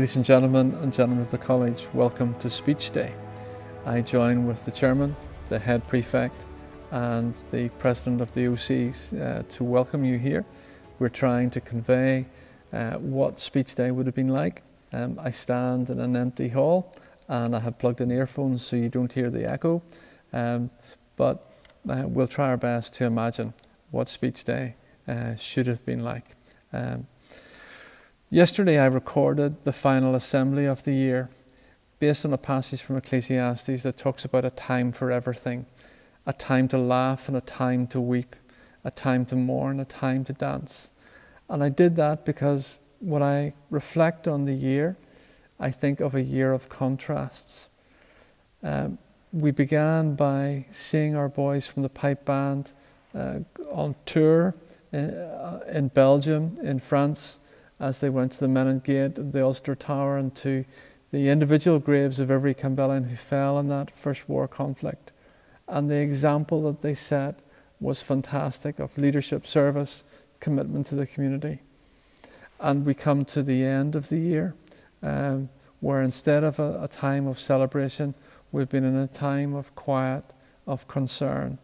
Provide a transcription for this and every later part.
Ladies and gentlemen and gentlemen of the college, welcome to Speech Day. I join with the chairman, the head prefect and the president of the OCs uh, to welcome you here. We're trying to convey uh, what Speech Day would have been like. Um, I stand in an empty hall and I have plugged in earphones so you don't hear the echo. Um, but uh, we'll try our best to imagine what Speech Day uh, should have been like. Um, yesterday I recorded the final assembly of the year based on a passage from Ecclesiastes that talks about a time for everything a time to laugh and a time to weep, a time to mourn, a time to dance. And I did that because when I reflect on the year, I think of a year of contrasts. Um, we began by seeing our boys from the pipe band uh, on tour in, uh, in, Belgium, in France, as they went to the Menin Gate, the Ulster Tower, and to the individual graves of every Campbellian who fell in that First War conflict. And the example that they set was fantastic of leadership, service, commitment to the community. And we come to the end of the year um, where instead of a, a time of celebration, we've been in a time of quiet, of concern.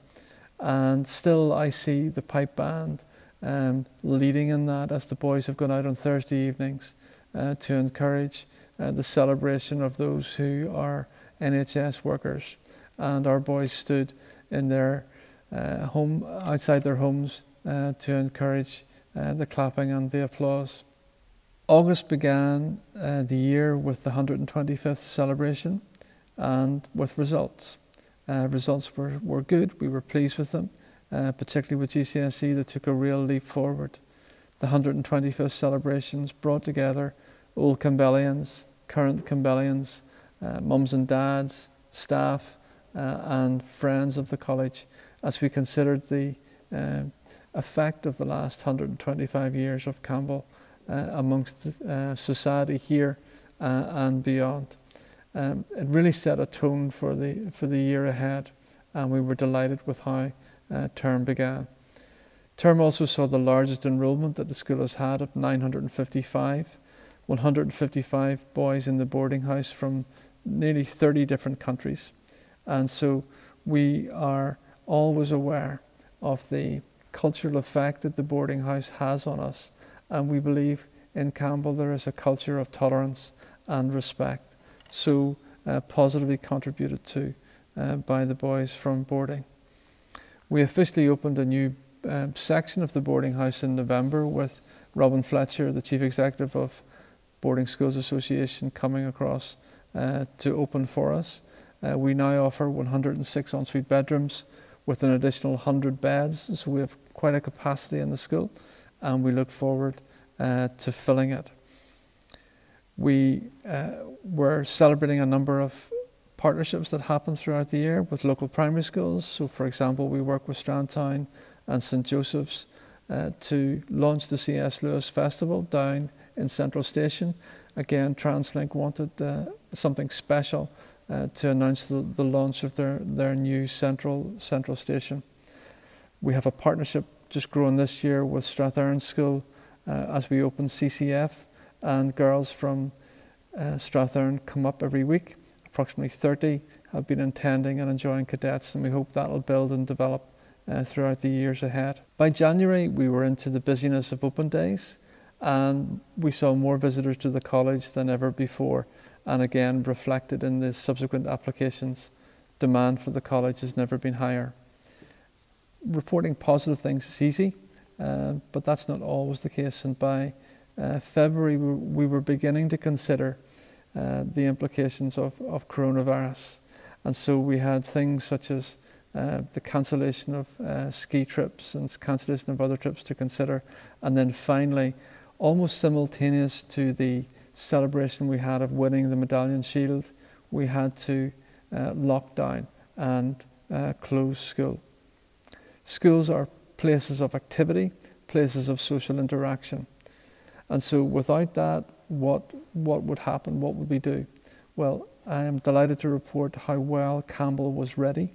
And still, I see the pipe band um, leading in that as the boys have gone out on Thursday evenings uh, to encourage uh, the celebration of those who are NHS workers. And our boys stood in their uh, home, outside their homes uh, to encourage uh, the clapping and the applause. August began uh, the year with the 125th celebration and with results. Results were, were good, we were pleased with them, uh, particularly with GCSE that took a real leap forward. The 125th celebrations brought together old Campbellians, current Campbellians, uh, mums and dads, staff, uh, and friends of the college as we considered the uh, effect of the last 125 years of Campbell uh, amongst uh, society here and beyond. Um, it really set a tone for the, for the year ahead, and we were delighted with how uh, term began. Term also saw the largest enrolment that the school has had of 955, 155 boys in the boarding house from nearly 30 different countries. And so we are always aware of the cultural effect that the boarding house has on us. And we believe in Campbell there is a culture of tolerance and respect, so uh, positively contributed to uh, by the boys from boarding. We officially opened a new um, section of the boarding house in November with Robin Fletcher, the Chief Executive of Boarding Schools Association, coming across uh, to open for us. Uh, we now offer 106 ensuite bedrooms with an additional 100 beds, so we have quite a capacity in the school and we look forward uh, to filling it. We uh, were celebrating a number of partnerships that happen throughout the year with local primary schools. So, for example, we work with Strandtown and St Joseph's uh, to launch the C.S. Lewis Festival down in Central Station. Again, TransLink wanted uh, something special uh, to announce the, the launch of their, their new central, central station. We have a partnership just growing this year with Strathearn School uh, as we open CCF and girls from uh, Strathearn come up every week. Approximately 30 have been attending and enjoying cadets and we hope that will build and develop uh, throughout the years ahead. By January we were into the busyness of open days and we saw more visitors to the college than ever before and again reflected in the subsequent applications. Demand for the college has never been higher. Reporting positive things is easy, uh, but that's not always the case. And by uh, February, we were beginning to consider uh, the implications of, of coronavirus. And so we had things such as uh, the cancellation of uh, ski trips and cancellation of other trips to consider. And then finally, almost simultaneous to the celebration we had of winning the Medallion Shield, we had to uh, lock down and uh, close school. Schools are places of activity, places of social interaction. And so without that, what, what would happen? What would we do? Well, I am delighted to report how well Campbell was ready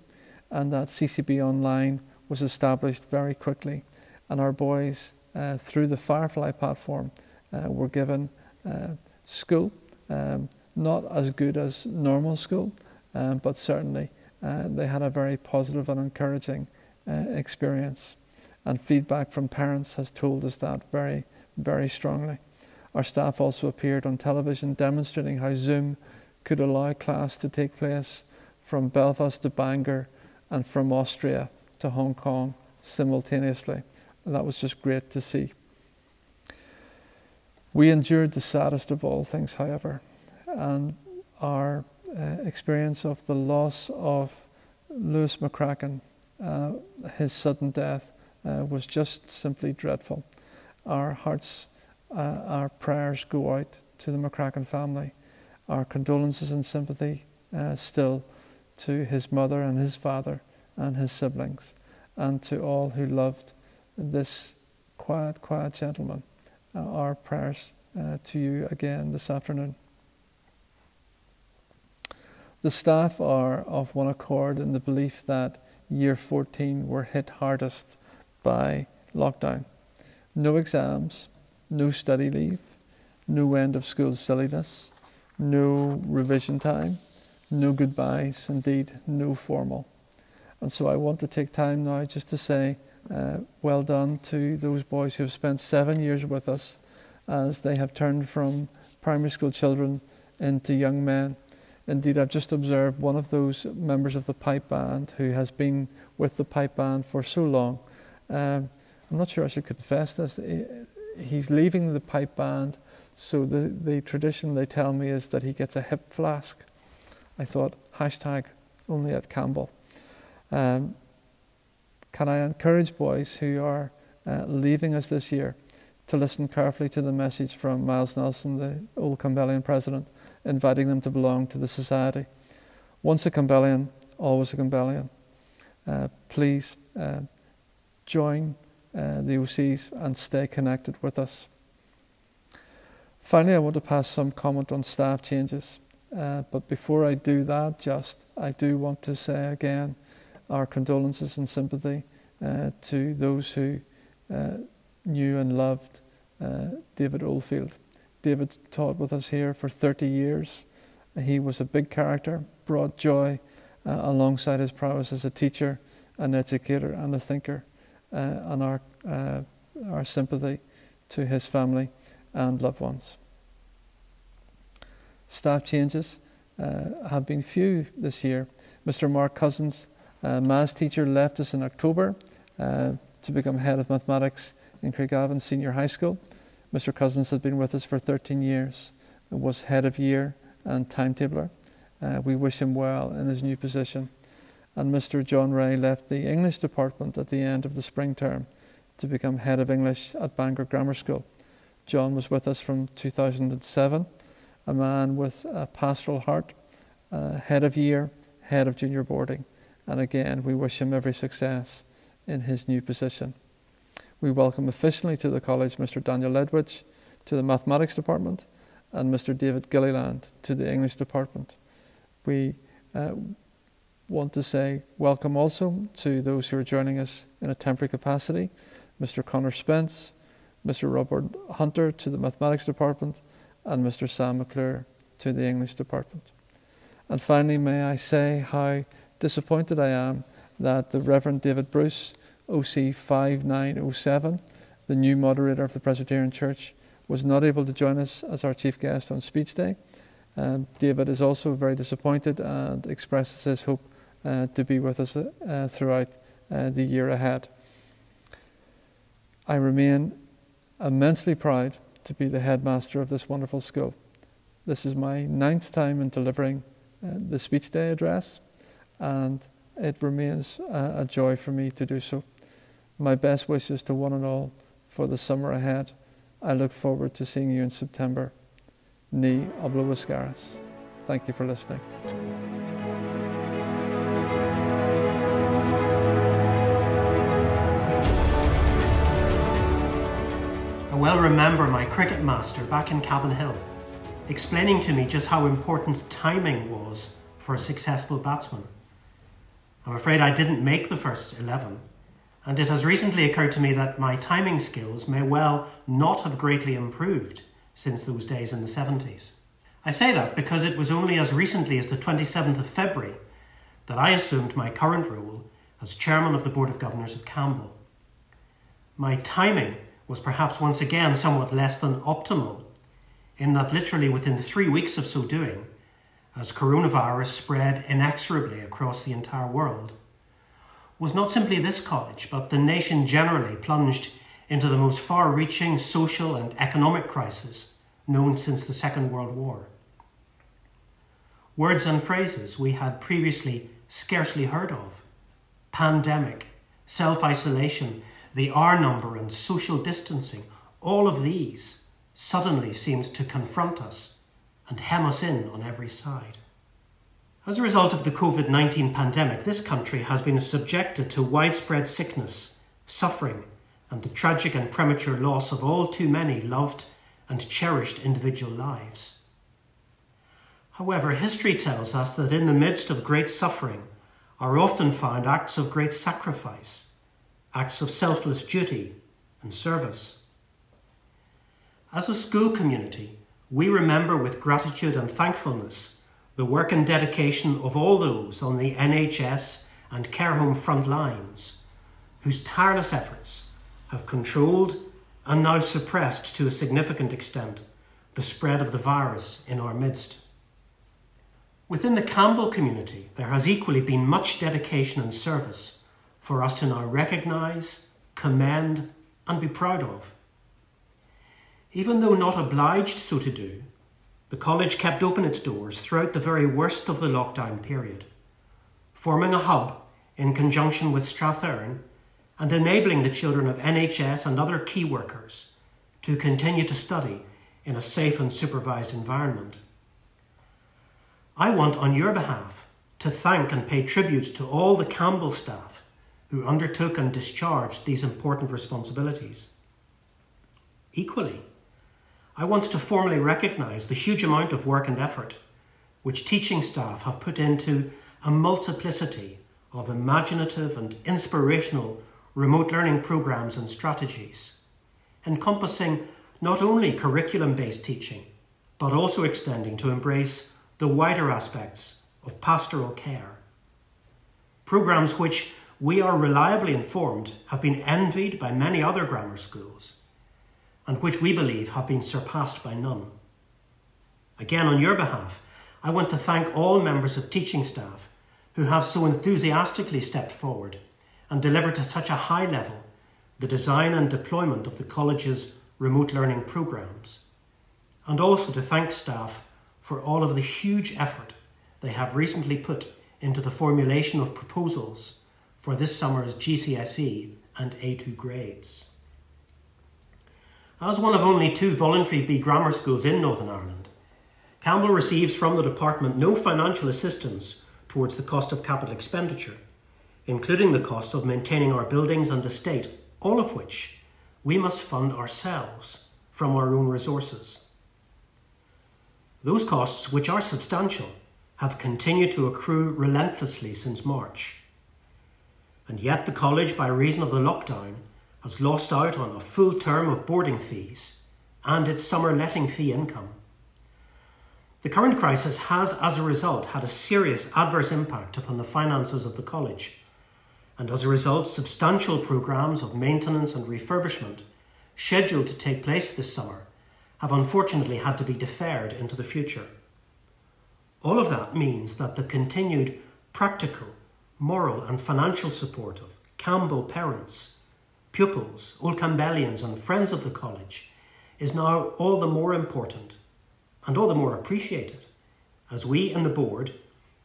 and that CCB Online was established very quickly. And our boys, uh, through the Firefly platform, uh, were given uh, school Um, not as good as normal school, um, but certainly uh, they had a very positive and encouraging uh, experience. And feedback from parents has told us that very, very strongly. Our staff also appeared on television demonstrating how Zoom could allow class to take place from Belfast to Bangor and from Austria to Hong Kong simultaneously. And that was just great to see. We endured the saddest of all things, however, and our uh, experience of the loss of Lewis McCracken, uh, his sudden death, uh, was just simply dreadful. Our hearts, uh, our prayers go out to the McCracken family. Our condolences and sympathy uh, still to his mother and his father and his siblings, and to all who loved this quiet, quiet gentleman. Uh, our prayers to you again this afternoon. The staff are of one accord in the belief that year 14 were hit hardest by lockdown. No exams, no study leave, no end of school silliness, no revision time, no goodbyes, indeed, no formal. And so I want to take time now just to say uh, well done to those boys who have spent seven years with us as they have turned from primary school children into young men Indeed, I've just observed one of those members of the pipe band who has been with the pipe band for so long. Um, I'm not sure I should confess this. He's leaving the pipe band, so the, the tradition they tell me is that he gets a hip flask. I thought, hashtag only at Campbell. Um, can I encourage boys who are uh, leaving us this year to listen carefully to the message from Miles Nelson, the old Campbellian president? inviting them to belong to the society. Once a Campbellian, always a Campbellian. Uh, please uh, join uh, the OCs and stay connected with us. Finally, I want to pass some comment on staff changes. Uh, but before I do that, just I do want to say again our condolences and sympathy uh, to those who uh, knew and loved David Oldfield. David taught with us here for 30 years. He was a big character, brought joy uh, alongside his prowess as a teacher, an educator, and a thinker, uh, and our, uh, our sympathy to his family and loved ones. Staff changes uh, have been few this year. Mr. Mark Cousins, maths teacher, left us in October uh, to become head of mathematics in Craigavon Senior High School. Mr. Cousins has been with us for 13 years, was head of year and timetabler. Uh, we wish him well in his new position. And Mr. John Ray left the English department at the end of the spring term to become head of English at Bangor Grammar School. John was with us from 2007, a man with a pastoral heart, uh, head of year, head of junior boarding. And again, we wish him every success in his new position. We welcome officially to the college Mr. Daniel Ledwidge to the mathematics department and Mr. David Gilliland to the English department. We uh, want to say welcome also to those who are joining us in a temporary capacity Mr. Connor Spence, Mr. Robert Hunter to the mathematics department, and Mr. Sam McClure to the English department. And finally, may I say how disappointed I am that the Reverend David Bruce OC 5907, the new moderator of the Presbyterian Church, was not able to join us as our chief guest on Speech Day. Um, David is also very disappointed and expresses his hope to be with us uh, throughout uh, the year ahead. I remain immensely proud to be the headmaster of this wonderful school. This is my ninth time in delivering uh, the Speech Day address, and it remains a joy for me to do so. My best wishes to one and all for the summer ahead. I look forward to seeing you in September. Ne Obliviscaris. Thank you for listening. Well remember my cricket master back in Cabin Hill explaining to me just how important timing was for a successful batsman. I'm afraid I didn't make the first 11, and it has recently occurred to me that my timing skills may well not have greatly improved since those days in the 70s. I say that because it was only as recently as the 27th of February that I assumed my current role as chairman of the Board of Governors of Campbell. My timing was perhaps once again somewhat less than optimal, in that literally within three weeks of so doing, as coronavirus spread inexorably across the entire world, was not simply this college, but the nation generally plunged into the most far reaching social and economic crisis known since the Second World War. Words and phrases we had previously scarcely heard of pandemic, self isolation, the R number, and social distancing all of these suddenly seemed to confront us and hem us in on every side. As a result of the COVID 19 pandemic, this country has been subjected to widespread sickness, suffering, and the tragic and premature loss of all too many loved and cherished individual lives. However, history tells us that in the midst of great suffering are often found acts of great sacrifice, acts of selfless duty and service. As a school community, we remember with gratitude and thankfulness the work and dedication of all those on the NHS and care home front lines whose tireless efforts have controlled and now suppressed to a significant extent the spread of the virus in our midst. Within the Campbell community, there has equally been much dedication and service for us to now recognise, command, and be proud of. Even though not obliged so to do, the college kept open its doors throughout the very worst of the lockdown period, forming a hub in conjunction with Strathearn and enabling the children of NHS and other key workers to continue to study in a safe and supervised environment. I want, on your behalf, to thank and pay tribute to all the Campbell staff who undertook and discharged these important responsibilities. Equally, I want to formally recognise the huge amount of work and effort which teaching staff have put into a multiplicity of imaginative and inspirational remote learning programs and strategies, encompassing not only curriculum based teaching, but also extending to embrace the wider aspects of pastoral care. Programs which we are reliably informed have been envied by many other grammar schools and which we believe have been surpassed by none. Again, on your behalf, I want to thank all members of teaching staff who have so enthusiastically stepped forward and delivered to such a high level the design and deployment of the college's remote learning programs, and also to thank staff for all of the huge effort they have recently put into the formulation of proposals for this summer's GCSE and A2 grades. As one of only two voluntary B grammar schools in Northern Ireland, Campbell receives from the department no financial assistance towards the cost of capital expenditure, including the costs of maintaining our buildings and estate, all of which we must fund ourselves from our own resources. Those costs, which are substantial, have continued to accrue relentlessly since March. And yet, the college, by reason of the lockdown, has lost out on a full term of boarding fees and its summer letting fee income. The current crisis has, as a result, had a serious adverse impact upon the finances of the college, and as a result, substantial programmes of maintenance and refurbishment scheduled to take place this summer have unfortunately had to be deferred into the future. All of that means that the continued practical, moral, and financial support of Campbell parents, pupils, Old Campbellians, and friends of the college is now all the more important and all the more appreciated as we in the board,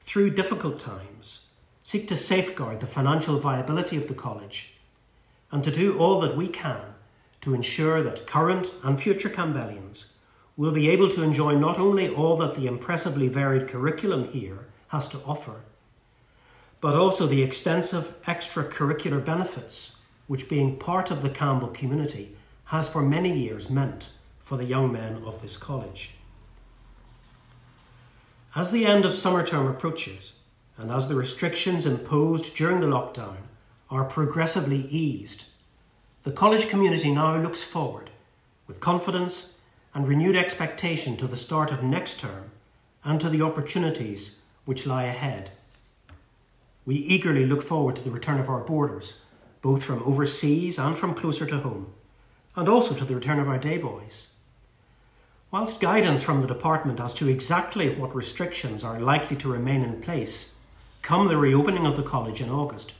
through difficult times, seek to safeguard the financial viability of the college and to do all that we can to ensure that current and future Campbellians will be able to enjoy not only all that the impressively varied curriculum here has to offer, but also the extensive extracurricular benefits which being part of the Campbell community has for many years meant for the young men of this college. As the end of summer term approaches, and as the restrictions imposed during the lockdown are progressively eased, the college community now looks forward with confidence and renewed expectation to the start of next term and to the opportunities which lie ahead. We eagerly look forward to the return of our boarders, both from overseas and from closer to home, and also to the return of our day boys. Whilst guidance from the department as to exactly what restrictions are likely to remain in place come the reopening of the college in August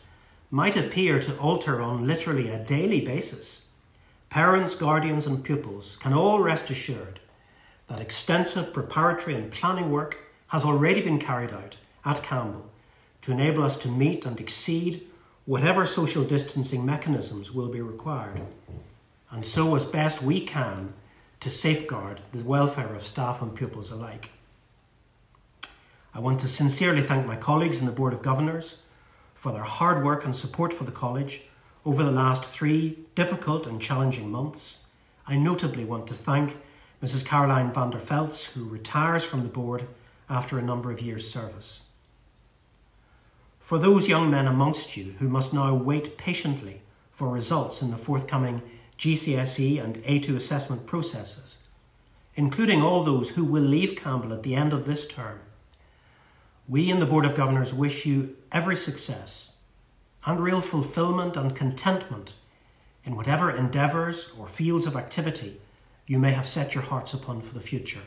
might appear to alter on literally a daily basis, parents, guardians, and pupils can all rest assured that extensive preparatory and planning work has already been carried out at Campbell to enable us to meet and exceed whatever social distancing mechanisms will be required, and so as best we can to safeguard the welfare of staff and pupils alike. I want to sincerely thank my colleagues in the Board of Governors for their hard work and support for the college over the last three difficult and challenging months. I notably want to thank Mrs. Caroline van der Velts, who retires from the board after a number of years' service. For those young men amongst you who must now wait patiently for results in the forthcoming GCSE and A2 assessment processes, including all those who will leave Campbell at the end of this term, we in the Board of Governors wish you every success and real fulfilment and contentment in whatever endeavours or fields of activity you may have set your hearts upon for the future.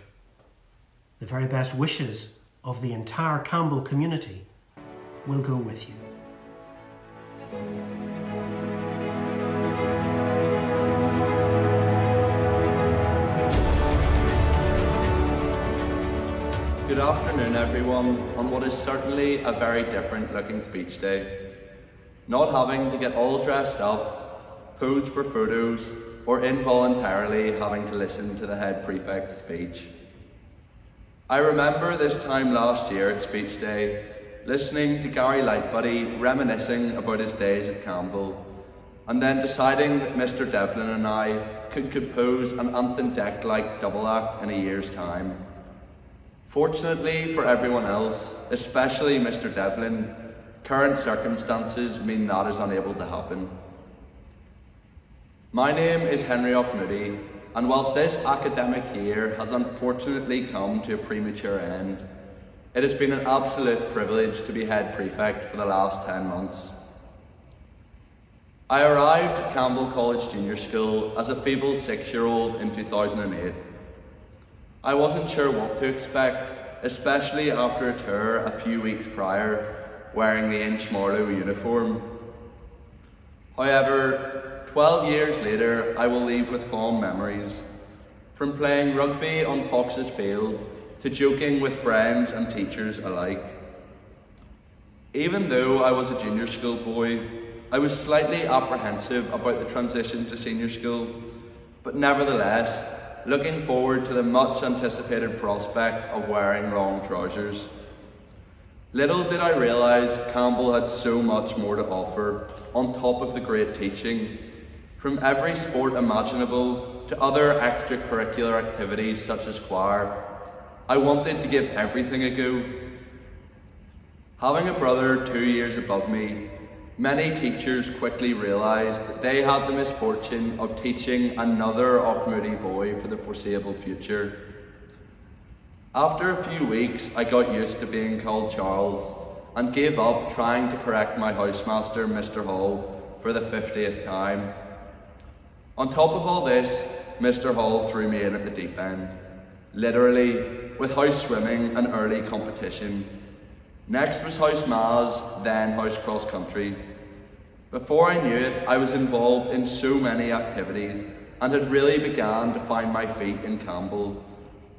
The very best wishes of the entire Campbell community will go with you. Good afternoon, everyone, on what is certainly a very different looking speech day. Not having to get all dressed up, pose for photos, or involuntarily having to listen to the head prefect's speech. I remember this time last year at speech day listening to Gary Lightbody reminiscing about his days at Campbell, and then deciding that Mr. Devlin and I could compose an Ant Dec like double act in a year's time. Fortunately for everyone else, especially Mr. Devlin, current circumstances mean that is unable to happen. My name is Henry Moody, and whilst this academic year has unfortunately come to a premature end, it has been an absolute privilege to be head prefect for the last 10 months. I arrived at Campbell College Junior School as a feeble six-year-old in 2008. I wasn't sure what to expect, especially after a tour a few weeks prior, wearing the Inchmarlo uniform. However, 12 years later, I will leave with fond memories. From playing rugby on Fox's Field to joking with friends and teachers alike. Even though I was a junior school boy, I was slightly apprehensive about the transition to senior school, but nevertheless, looking forward to the much anticipated prospect of wearing long trousers. Little did I realise Campbell had so much more to offer, on top of the great teaching, from every sport imaginable to other extracurricular activities such as choir, I wanted to give everything a go. Having a brother two years above me, many teachers quickly realised that they had the misfortune of teaching another Auchmoody boy for the foreseeable future. After a few weeks, I got used to being called Charles and gave up trying to correct my housemaster, Mr. Hall, for the 50th time. On top of all this, Mr. Hall threw me in at the deep end. Literally, with house swimming and early competition. Next was house Maz, then house cross country. Before I knew it, I was involved in so many activities and had really begun to find my feet in Campbell.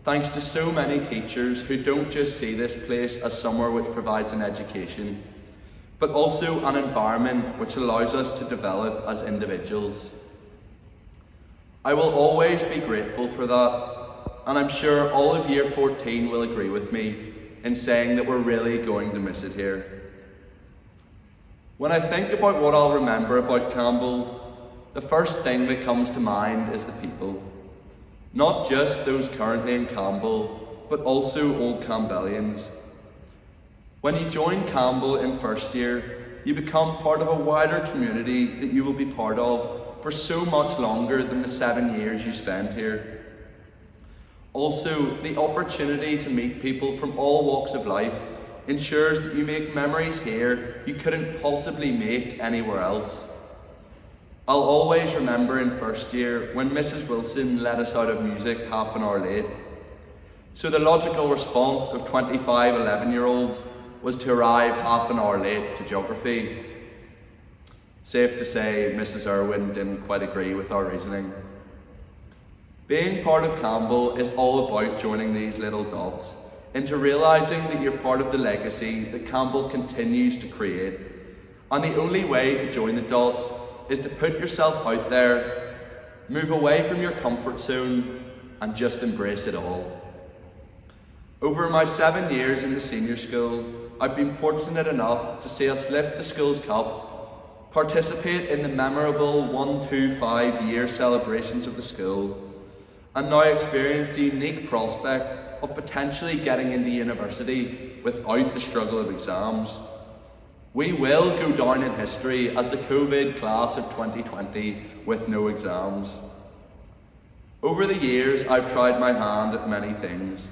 Thanks to so many teachers who don't just see this place as somewhere which provides an education, but also an environment which allows us to develop as individuals. I will always be grateful for that and I'm sure all of year 14 will agree with me in saying that we're really going to miss it here. When I think about what I'll remember about Campbell, the first thing that comes to mind is the people. Not just those currently in Campbell, but also old Campbellians. When you join Campbell in first year, you become part of a wider community that you will be part of for so much longer than the seven years you spend here. Also, the opportunity to meet people from all walks of life ensures that you make memories here you couldn't possibly make anywhere else. I'll always remember in first year when Mrs. Wilson let us out of music half an hour late. So the logical response of 25 11 year olds was to arrive half an hour late to geography. Safe to say, Mrs. Irwin didn't quite agree with our reasoning. Being part of Campbell is all about joining these little dots into realising that you're part of the legacy that Campbell continues to create. And the only way to join the dots is to put yourself out there, move away from your comfort zone, and just embrace it all. Over my seven years in the senior school, I've been fortunate enough to see us lift the school's cup, participate in the memorable 125 year celebrations of the school, and now experience the unique prospect of potentially getting into university without the struggle of exams. We will go down in history as the COVID class of 2020 with no exams. Over the years, I've tried my hand at many things,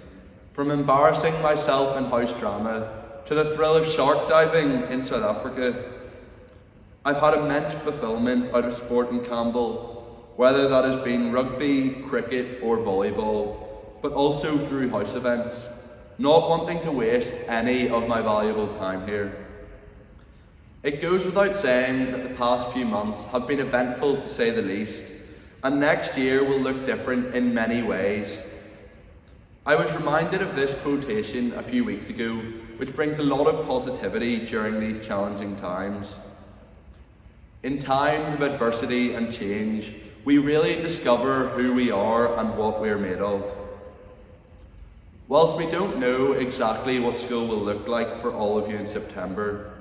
from embarrassing myself in house drama to the thrill of shark diving in South Africa. I've had immense fulfilment out of sport in Campbell, whether that has been rugby, cricket, or volleyball, but also through house events, not wanting to waste any of my valuable time here. It goes without saying that the past few months have been eventful to say the least, and next year will look different in many ways. I was reminded of this quotation a few weeks ago, which brings a lot of positivity during these challenging times. In times of adversity and change, we really discover who we are and what we're made of. Whilst we don't know exactly what school will look like for all of you in September,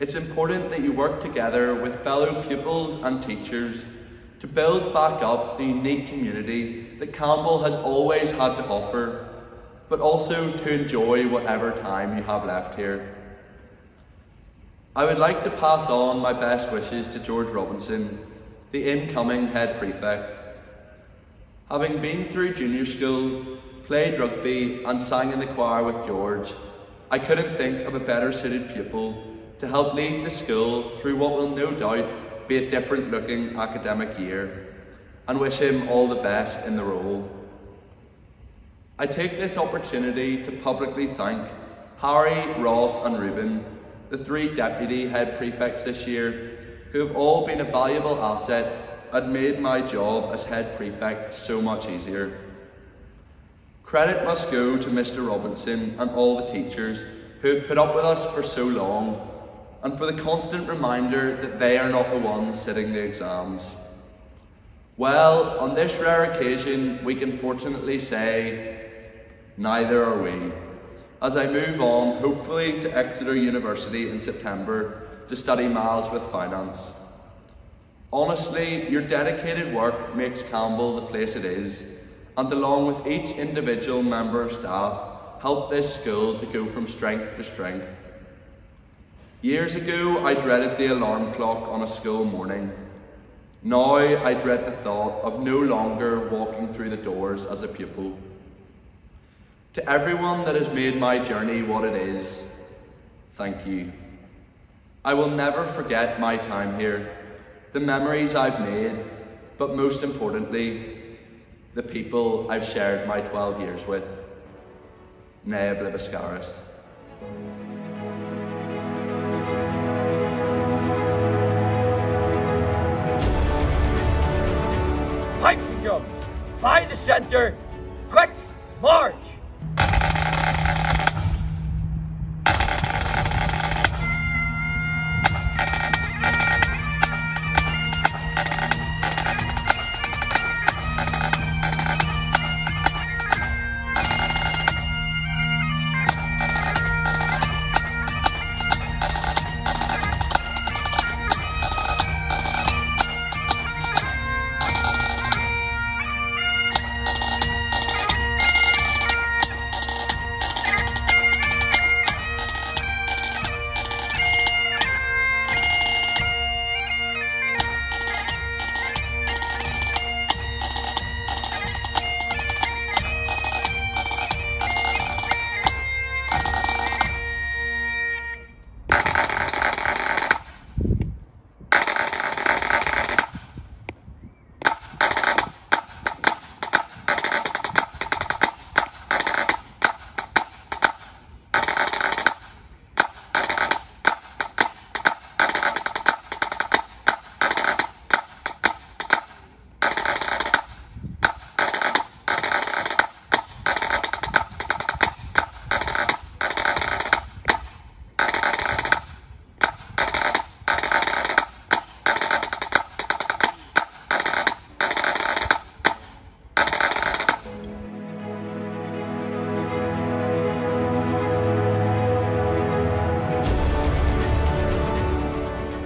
it's important that you work together with fellow pupils and teachers to build back up the unique community that Campbell has always had to offer, but also to enjoy whatever time you have left here. I would like to pass on my best wishes to George Robinson, the incoming head prefect. Having been through junior school, played rugby and sang in the choir with George, I couldn't think of a better suited pupil to help lead the school through what will no doubt be a different looking academic year and wish him all the best in the role. I take this opportunity to publicly thank Harry, Ross and Ruben, the three deputy head prefects this year, who have all been a valuable asset and made my job as head prefect so much easier. Credit must go to Mr Robinson and all the teachers who have put up with us for so long and for the constant reminder that they are not the ones sitting the exams. Well, on this rare occasion, we can fortunately say, neither are we. As I move on, hopefully to Exeter University in September to study MAS with finance. Honestly, your dedicated work makes Campbell the place it is, and along with each individual member of staff, help this school to go from strength to strength. Years ago, I dreaded the alarm clock on a school morning. Now, I dread the thought of no longer walking through the doors as a pupil. To everyone that has made my journey what it is, thank you. I will never forget my time here, the memories I've made, but most importantly, the people I've shared my 12 years with. Ne Obliviscaris. Pipes and drums. By the center. Quick, march.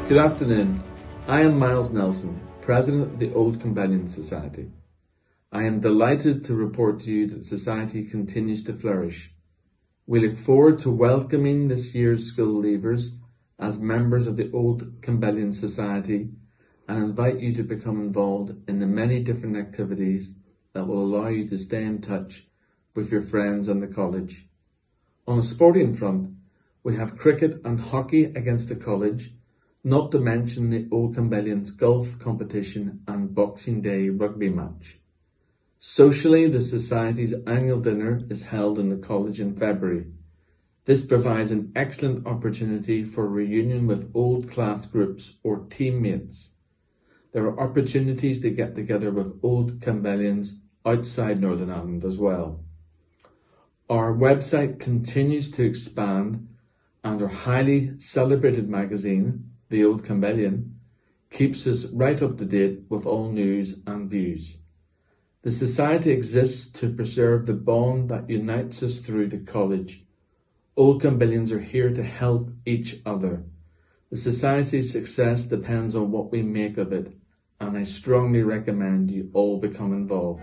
Good afternoon. I am Miles Nelson, President of the Old Campbellian Society. I am delighted to report to you that Society continues to flourish. We look forward to welcoming this year's school leavers as members of the Old Campbellian Society and invite you to become involved in the many different activities that will allow you to stay in touch with your friends and the college. On a sporting front, we have cricket and hockey against the college not to mention the Old Campbellian's golf competition and Boxing Day rugby match. Socially, the Society's annual dinner is held in the college in February. This provides an excellent opportunity for reunion with old class groups or teammates. There are opportunities to get together with old Campbellians outside Northern Ireland as well. Our website continues to expand and our highly celebrated magazine, the old Campbellian, keeps us right up to date with all news and views. The Society exists to preserve the bond that unites us through the college. Old Campbellians are here to help each other. The Society's success depends on what we make of it, and I strongly recommend you all become involved.